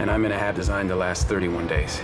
and I'm going to have designed to last 31 days.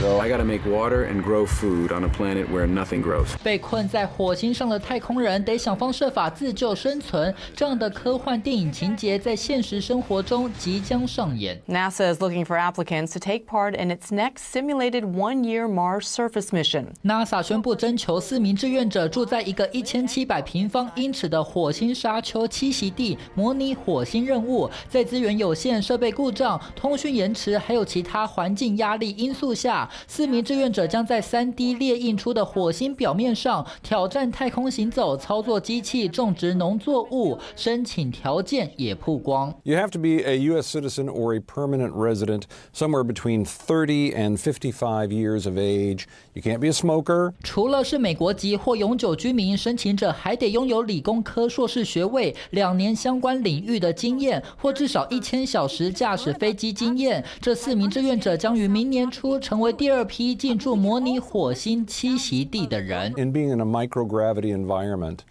So I got to make water and grow food on a planet where nothing grows. 被困在火星上的太空人得想方设法自救生存，这样的科幻电影情节在现实生活中即将上演。NASA is looking for applicants to take part in its next simulated one-year Mars surface mission. NASA 宣布征求四名志愿者住在一个一千七百平方英尺的火星沙丘栖息地，模拟火星任务。在资源有限、设备故障、通讯延迟，还有其他环境压力因素下。 四名志愿者将在 3D 列印出的火星表面上挑战太空行走、操作机器、种植农作物。申请条件也曝光。You have to be a U.S. citizen or a permanent resident, somewhere between 30 and 55 years of age. You can't be a smoker. 除了是美国籍或永久居民，申请者还得拥有理工科硕士学位、两年相关领域的经验，或至少一千小时驾驶飞机经验。这四名志愿者将于明年初成为第二批进驻模拟火星栖息地的人。In being in a microgravity environment,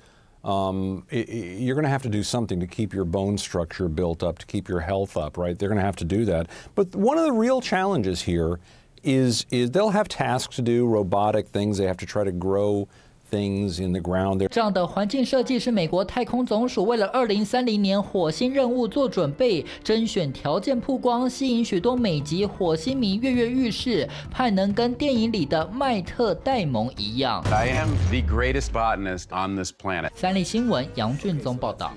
um, you're going to have to do something to keep your bone structure built up, to keep your health up, right? They're going to have to do that. But one of the real challenges here is, is they'll have tasks to do, robotic things. They have to try to grow things in the ground. 这样的环境设计是美国太空总署为了2030年火星任务做准备，甄选条件曝光，吸引许多美籍火星迷跃跃欲试，盼能跟电影里的麦特戴蒙一样。I am the greatest botanist on this planet. 三立新闻杨俊宗报道。